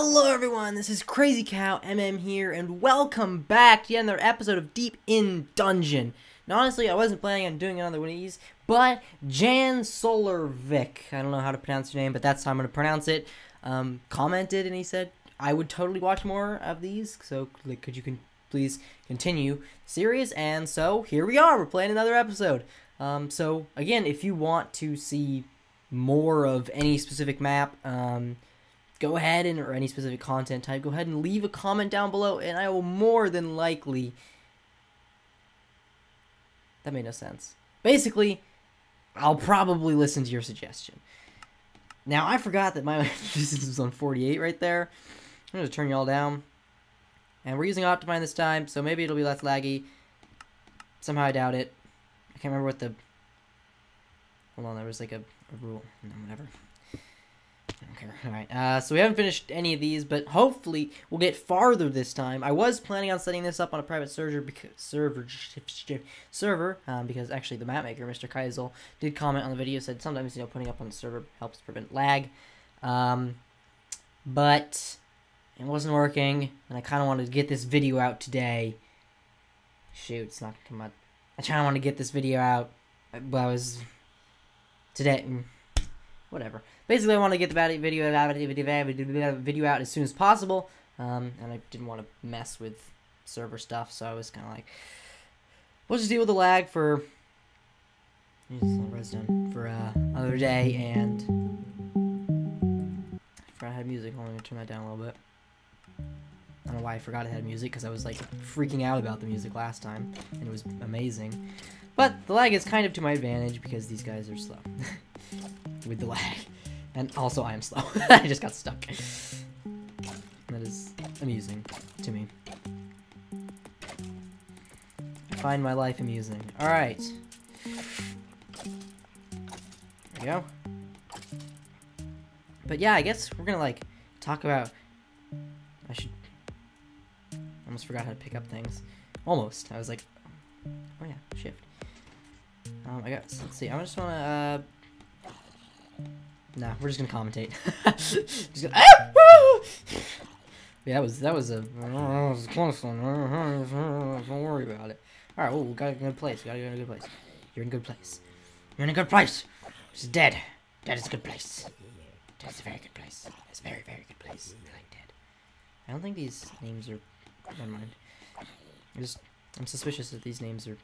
Hello everyone, this is Crazy Cow MM here, and welcome back to another episode of Deep in Dungeon. Now honestly, I wasn't planning on doing another one of these, but Jan Solarvik, I don't know how to pronounce your name, but that's how I'm going to pronounce it, um, commented and he said, I would totally watch more of these, so like, could you please continue the series, and so here we are, we're playing another episode. Um, so again, if you want to see more of any specific map, um, go ahead and or any specific content type, go ahead and leave a comment down below, and I will more than likely. That made no sense. Basically, I'll probably listen to your suggestion. Now I forgot that my distance was on 48 right there. I'm gonna turn y'all down, and we're using Optifine this time, so maybe it'll be less laggy. Somehow I doubt it. I can't remember what the. Hold on, there was like a, a rule. No, whatever. I. Alright, uh, so we haven't finished any of these, but hopefully we'll get farther this time. I was planning on setting this up on a private server because server server um, because actually the map maker, Mr. Kaisel, did comment on the video said sometimes you know putting up on the server helps prevent lag, um, but it wasn't working, and I kind of wanted to get this video out today. Shoot, it's not gonna come out. I kind of want to get this video out, but I was today. Whatever basically I want to get the video video out as soon as possible, um, and I didn't want to mess with server stuff, so I was kind of like, we'll just deal with the lag for redstone for uh, another day, and I forgot I had music. I'm gonna turn that down a little bit. I don't know why I forgot I had music because I was like freaking out about the music last time, and it was amazing. But the lag is kind of to my advantage because these guys are slow with the lag. And also, I am slow. I just got stuck. That is amusing to me. I find my life amusing. Alright. There we go. But yeah, I guess we're gonna, like, talk about... I should... almost forgot how to pick up things. Almost. I was like... Oh yeah, shift. Um, I got... Let's see. I just wanna, uh... Nah, we're just gonna commentate. just gonna, ah, yeah, that was that was a, uh, was a close one. Don't worry about it. All right, well, we got a good place. We got a good place. You're in a good place. You're in a good place. Is dead. Dead is a good place. Dead is a very good place. It's a very very good place. I like dead. I don't think these names are. Never mind. I just I'm suspicious that these names are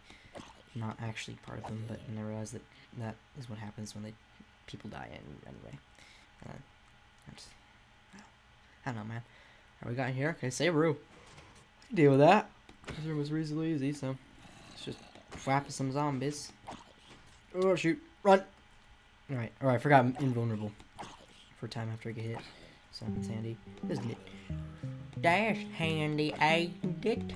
not actually part of them, but I realize that that is what happens when they people die in anyway. Uh, I, just, I don't know, man. Are we got here? Okay, say Roo. Deal with that. This room was reasonably easy, so let's just whap some zombies. Oh shoot! Run! Alright, alright, I forgot I'm invulnerable for time after I get hit. So it's handy. Isn't it? Dash handy, ain't it?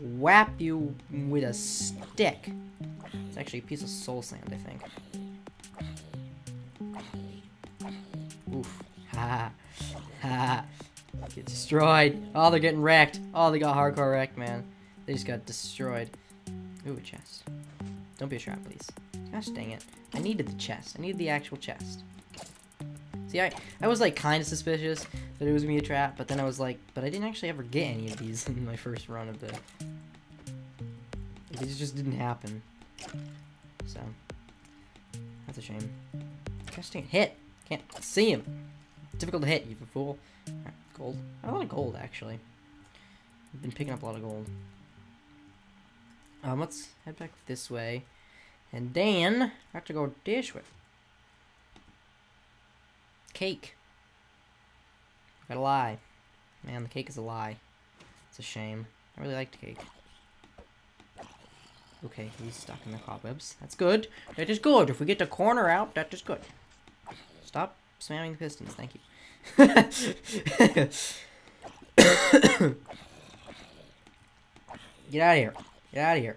Whap you with a stick. It's actually a piece of soul sand, I think. Get destroyed. Oh, they're getting wrecked. Oh, they got hardcore wrecked, man. They just got destroyed. Ooh, a chest. Don't be a trap, please. Gosh dang it. I needed the chest. I needed the actual chest. See, I, I was, like, kind of suspicious that it was going to be a trap, but then I was like, but I didn't actually ever get any of these in my first run of the... It just didn't happen. So, that's a shame. Gosh dang it, hit! Can't see him. Difficult to hit, you fool. Right, gold. A lot of gold, actually. I've been picking up a lot of gold. Um, let's head back this way. And then, I have to go dish with. Cake. I Gotta lie. Man, the cake is a lie. It's a shame. I really liked cake. Okay, he's stuck in the cobwebs. That's good. That is good. If we get the corner out, that is good. Stop spamming the pistons. Thank you. Get out of here. Get out of here.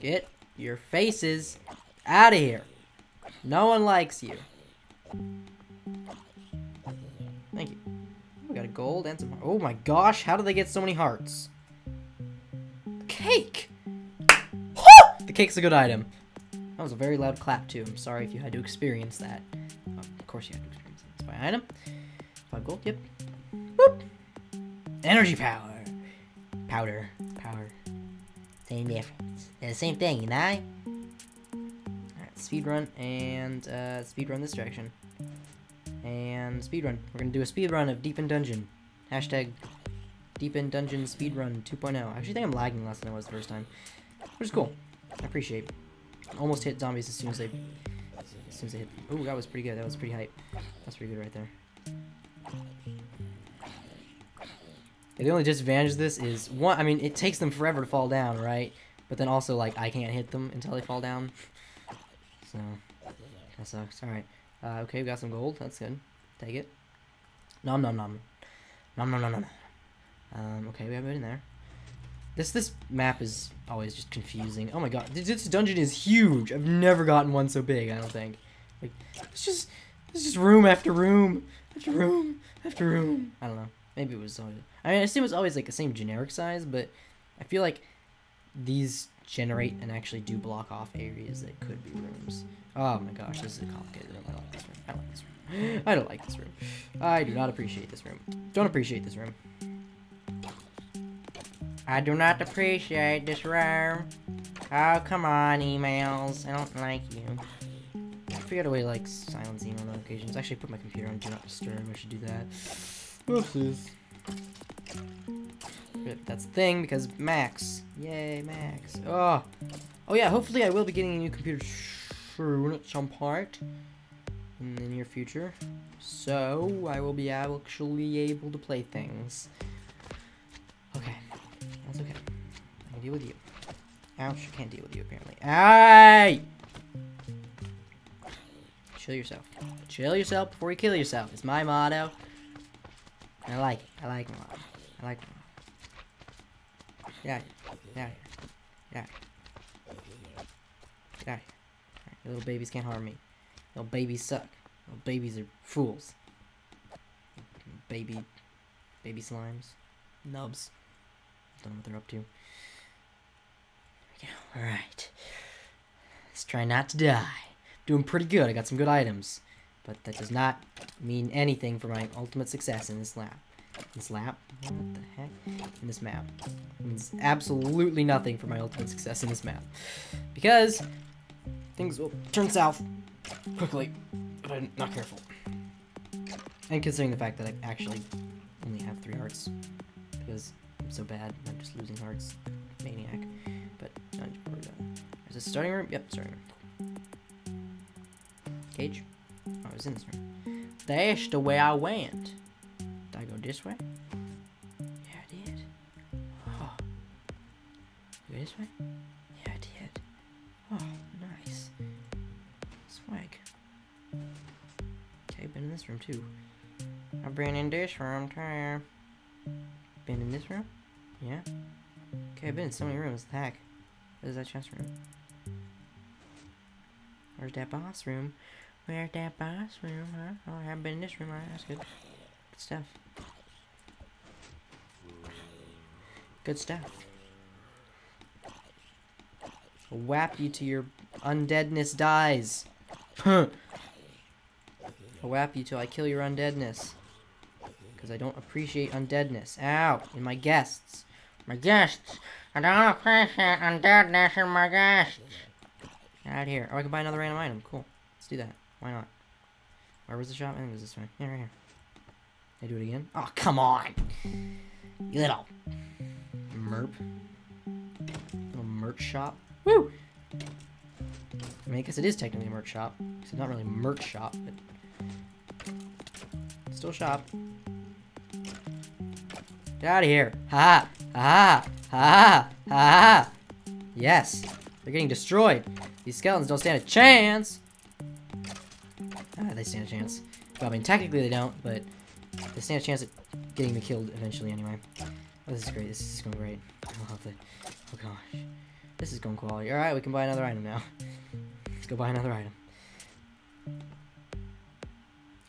Get your faces out of here. No one likes you. Thank you. We got a gold and some... Oh my gosh, how do they get so many hearts? Cake! the cake's a good item. That was a very loud clap, too. I'm sorry if you had to experience that. of course you had to experience it. That's why my item. Five gold, yep. Boop. Energy power. Powder. Power. Same difference. They're the same thing, you know? Alright, speed run and uh, speed run this direction. And speed run. We're gonna do a speed run of Deep in Dungeon. Hashtag Deep in Dungeon speed run 2.0. I actually think I'm lagging less than I was the first time. Which is cool. I appreciate. Almost hit zombies as soon as they as soon as they hit. Ooh, that was pretty good. That was pretty hype. That's pretty good right there. The only disadvantage of this is one. I mean, it takes them forever to fall down, right? But then also like I can't hit them until they fall down. So that sucks. All right. Uh, okay, we got some gold. That's good. Take it. Nom nom nom. Nom nom nom nom. Um, okay, we have it in there. This this map is always just confusing. Oh my god, this dungeon is huge. I've never gotten one so big. I don't think. Like, it's just it's just room after room after room after room. I don't know. Maybe it was always. I mean, I assume it's always like the same generic size, but I feel like these generate and actually do block off areas that could be rooms. Oh my gosh, this is complicated. I don't like this room. I don't like this room. I don't like this room. I do not appreciate this room. Don't appreciate this room. I do not appreciate this room. Oh, come on, emails. I don't like you. I figured a way to, like, silence email notifications. Actually, put my computer on Do Not Disturb. I should do that. Whoopsies. That's the thing, because Max. Yay, Max. Oh. Oh, yeah, hopefully I will be getting a new computer soon at some part in the near future. So, I will be actually able to play things. Okay. That's okay. I can deal with you. Ouch, I can't deal with you, apparently. Aye! Chill yourself. Chill yourself before you kill yourself. It's my motto. I like it. I like my. I like my here. Get out here. Right, little babies can't harm me. Little babies suck. Little babies are fools. Baby... Baby slimes. Nubs. Don't know what they're up to. Alright. Let's try not to die. Doing pretty good. I got some good items. But that does not mean anything for my ultimate success in this lap. This lap? What the heck? In this map. It means absolutely nothing for my ultimate success in this map. Because things will turn south quickly if I'm not careful. And considering the fact that I actually only have three hearts. Because I'm so bad. I'm just losing hearts. Maniac. But, uh, is this starting room? Yep, starting room. Cage? Oh, I was in this room. That's the way I went. Did I go this way? Yeah, I did. Oh. Go this way? Yeah, I did. Oh, nice. Swag. Okay, been in this room too. I've been in this room too. Been in this room? Yeah. Okay, I've been in so many rooms. The heck? What is that chest room? Where's that boss room? Where's that boss room, huh? Oh, I haven't been in this room. Alright, that's good. Good stuff. Good stuff. I'll whap you to your undeadness dies. Huh. I'll whap you till I kill your undeadness. Because I don't appreciate undeadness. Ow! In my guests. My guests! I don't appreciate undeadness in my guests! Out here. Oh, I can buy another random item. Cool. Let's do that. Why not? Where was the shop? Think it was this way. Yeah, right here. I do it again? Oh, come on! You little... Merp. Little merch shop. Woo! I mean, I guess it is technically a merch shop. It's not really a merch shop, but... Still shop. Get out of here. Ha! Ha! Ha! Ha! Yes! They're getting destroyed. These skeletons don't stand a chance! They stand a chance. Well, I mean, technically they don't, but they stand a chance at getting me killed eventually anyway. Oh, this is great. This is going great. I love it. Oh, gosh. This is going quality. Alright, we can buy another item now. Let's go buy another item.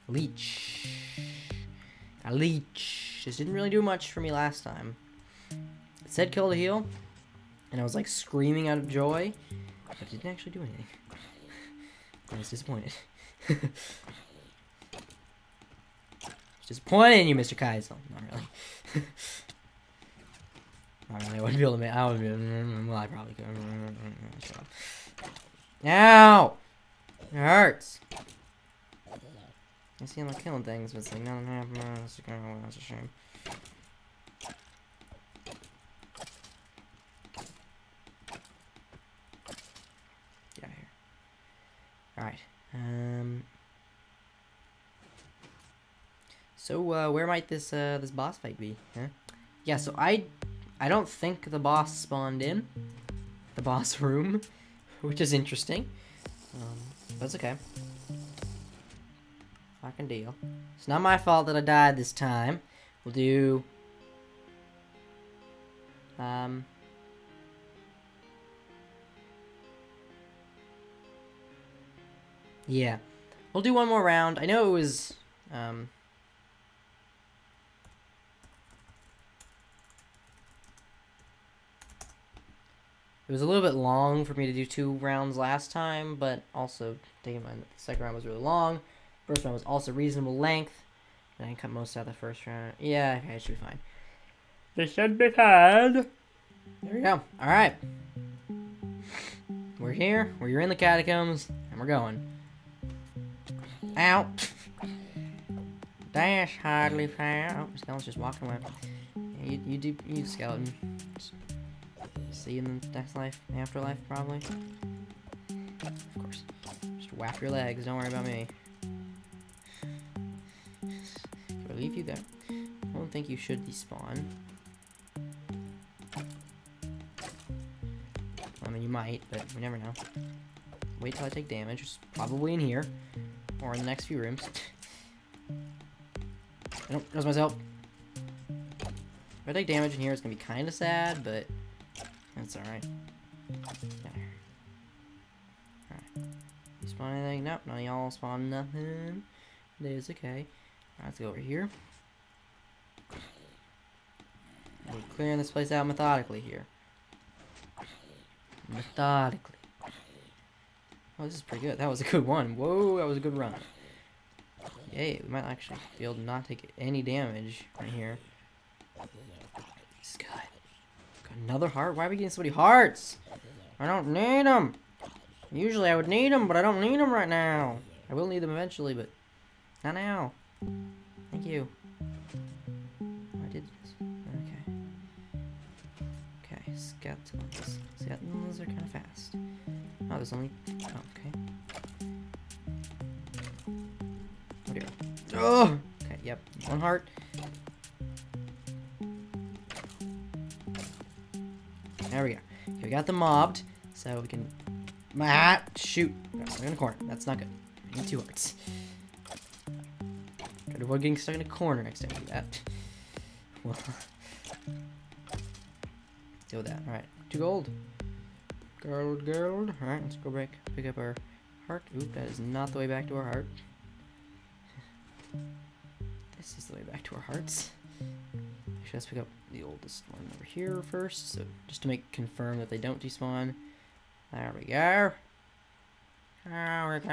Leech. A leech. This didn't really do much for me last time. It said kill to heal, and I was like screaming out of joy, but it didn't actually do anything. I was disappointed. disappointed in you, Mr. Kaizel. Not really. Not really. I wouldn't be able to make. I would be. Mm, mm, mm, well, I probably could. Up. Ow! It hurts. I see him like killing things, but it's like nothing happened. That's a, shame. Get out of here. Alright. Um. So, uh, where might this, uh, this boss fight be? Huh? Yeah, so I, I don't think the boss spawned in the boss room, which is interesting. Um, that's okay. Fucking deal. It's not my fault that I died this time. We'll do... Um... Yeah. We'll do one more round. I know it was... Um... It was a little bit long for me to do two rounds last time, but also, taking in mind that the second round was really long. First round was also reasonable length. And I cut most out of the first round. Yeah, okay, it should be fine. This should be fine. There we go. Alright. We're here. We're in the catacombs. And we're going. Ow. Dash hardly found. Oh, skeleton's just walking away. Yeah, you, you do, you skeleton. See you in the next life, afterlife, probably. Of course. Just whap your legs, don't worry about me. I'll leave you there. I don't think you should despawn. I mean, you might, but we never know. Wait till I take damage, is probably in here. Or in the next few rooms. I don't trust myself. If I take damage in here, it's gonna be kind of sad, but that's alright. Alright. You spawn anything? Nope, of y'all spawn nothing. It is okay. Right, let's go over here. We're clearing this place out methodically here. Methodically. Oh, this is pretty good. That was a good one. Whoa, that was a good run. Yay, we might actually be able to not take any damage right here. This is good. Got another heart? Why are we getting so many hearts? I don't need them. Usually I would need them, but I don't need them right now. I will need them eventually, but not now. Thank you. I did this. Okay. Okay, skeletons. Skeletons are kind of fast. Oh, there's only... Oh, okay. Okay. Oh! Okay, yep. One heart. There we go. Okay, we got them mobbed, so we can... Ah, shoot. Stuck in a corner. That's not good. We need two hearts. Gotta avoid getting stuck in a corner next time we do that. Well... Deal with that. Alright. Two gold. Gold, gold. Alright, let's go back. Pick up our heart. Oop, that is not the way back to our heart. This is the way back to our hearts. Actually, let's pick up the oldest one over here first, so just to make confirm that they don't despawn. There we go. There we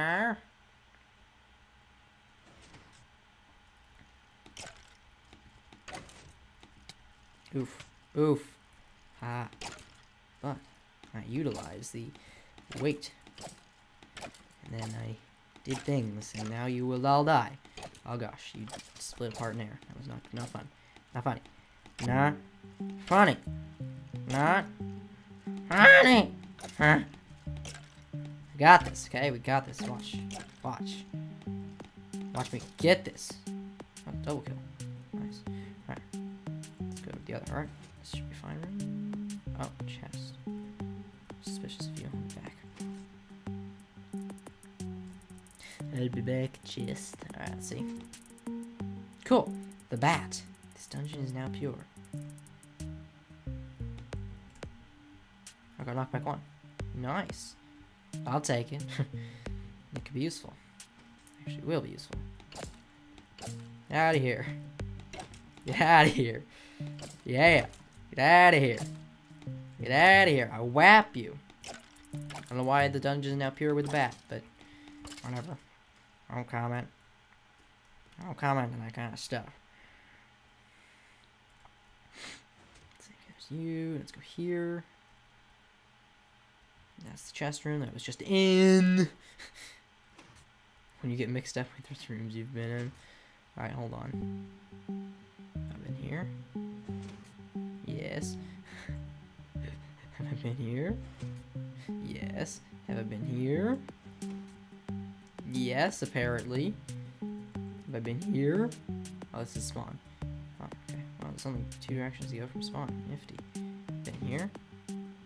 go. Oof. Oof. Ah. But I utilize the weight. And then I did things, and now you will all die. Oh gosh, you split apart in air. That was not not fun. Not funny. Not funny. Not funny. Huh? We got this, okay? We got this. Watch. Watch. Watch me get this. Oh, double kill. Nice. Alright. Let's go to the other. Alright. This should be fine. Oh, chest. Suspicious of you on the back. I'll be back, just. Alright, see. Cool. The bat. This dungeon is now pure. I got knockback one. Nice. I'll take it. it could be useful. Actually, will be useful. Get out of here. Get out of here. Yeah. Get out of here. Get out of here. I whap you. I don't know why the dungeon is now pure with the bat, but whatever. I don't comment. I don't comment on that kind of stuff. Let's see, there's you. Let's go here. That's the chest room that was just in. when you get mixed up with the rooms you've been in. Alright, hold on. I've been here. Yes. Been here? Yes. Have I been here? Yes, apparently. Have I been here? Oh, this is spawn. Oh, okay. Well, there's only two directions to go from spawn. Nifty. Been here?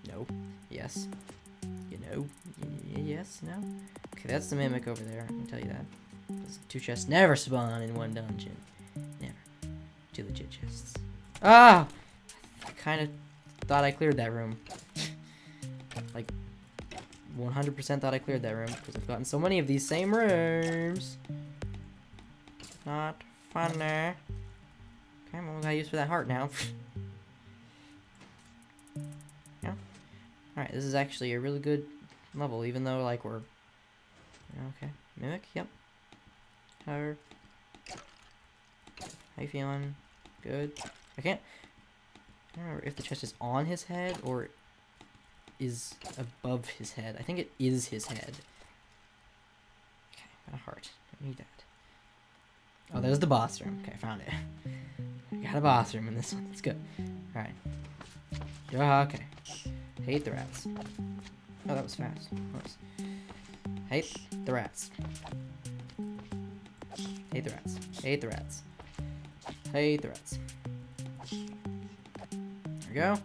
No. Yes. You know? Y yes? No? Okay, that's the mimic over there. I can tell you that. Those two chests never spawn in one dungeon. Never. Two legit chests. Ah! I kind of thought I cleared that room. Like, 100% thought I cleared that room because I've gotten so many of these same rooms. Not funny. Okay, well, we gotta use for that heart now. yeah. Alright, this is actually a really good level, even though, like, we're... Okay. Mimic, yep. How... How you feeling? Good? I can't... I don't remember if the chest is on his head or is above his head. I think it is his head. Okay, got a heart. Don't need that. Oh, there's the boss room. Okay, found it. I got a boss room in this one. That's good. Alright. Yeah, okay. Hate the rats. Oh, that was fast. Nice. Hate the rats. Hate the rats. Hate the rats. Hate the rats. There we go.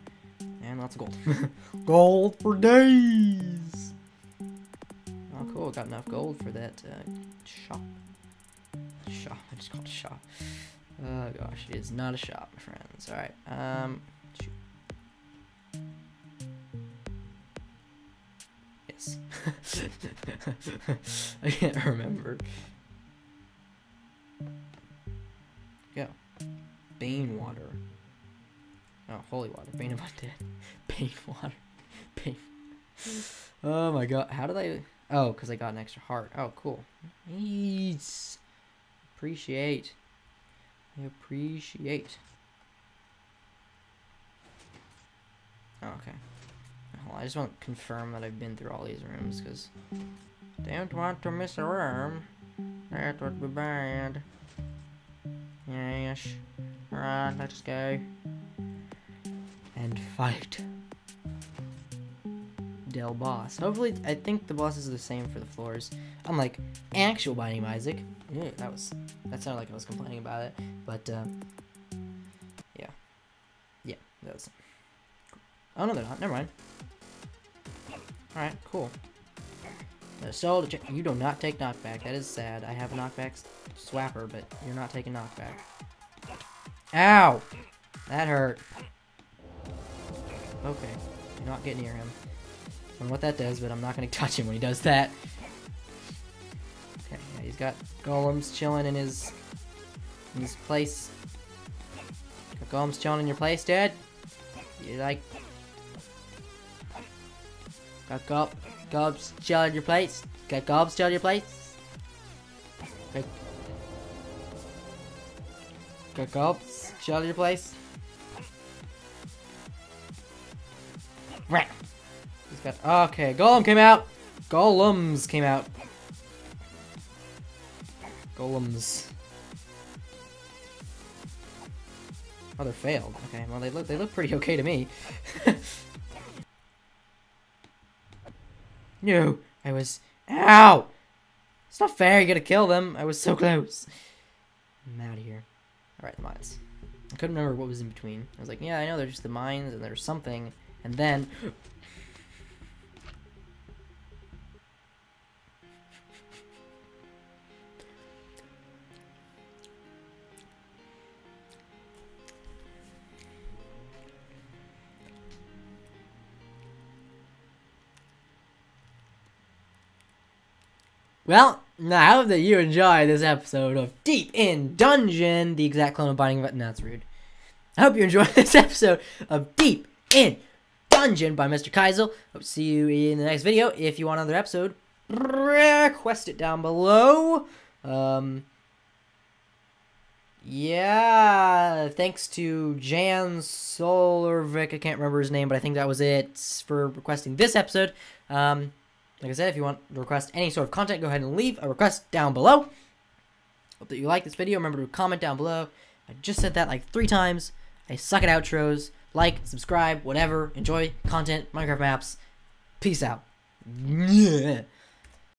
And lots of gold. gold for days! Oh, cool. Got enough gold for that uh, shop. Shop. I just called it a shop. Oh, gosh. It is not a shop, my friends. Alright. Um, shoot. Yes. I can't remember. Go. Bane water. Oh, holy water. Bane of Undead. Bane water. Bane. Oh my god. How did I... Oh, because I got an extra heart. Oh, cool. Nice. Appreciate. I appreciate. Oh, okay. On, I just want to confirm that I've been through all these rooms, because... Don't want to miss a room. That would be bad. Yes. Alright, let's go and fight Del Boss. Hopefully, I think the bosses are the same for the floors. I'm like actual Binding Isaac. Yeah, that was that sounded like I was complaining about it, but uh, yeah, yeah, that was. Oh no, they're not. Never mind. All right, cool. So you do not take knockback. That is sad. I have a knockback swapper, but you're not taking knockback. Ow! That hurt. Okay. Do not get near him. I don't know what that does, but I'm not going to touch him when he does that. Okay, yeah, he's got golems chilling in his in his place. Got golems chilling in your place, Dad? You like... Got gob gobs chilling in your place? Got gobs chilling in your place? Got, got gobs chilling in your place? Got. Okay, Golem came out. Golems came out. Golems. Oh, they're failed. Okay, well they look they look pretty okay to me. no, I was. Ow! It's not fair. You gotta kill them. I was so close. I'm out of here. All right, the mines. I couldn't remember what was in between. I was like, yeah, I know there's just the mines and there's something and then... Well, I hope that you enjoy this episode of Deep in Dungeon, the exact clone of Binding of... No, that's rude. I hope you enjoyed this episode of Deep in Dungeon by Mr. Keisel. Hope to see you in the next video. If you want another episode, request it down below. Um, yeah, thanks to Jan Solarvik. I can't remember his name, but I think that was it for requesting this episode. Um, like I said, if you want to request any sort of content, go ahead and leave a request down below. Hope that you like this video. Remember to comment down below. I just said that like three times. I suck at outros. Like, subscribe, whatever. Enjoy content, Minecraft maps. Peace out.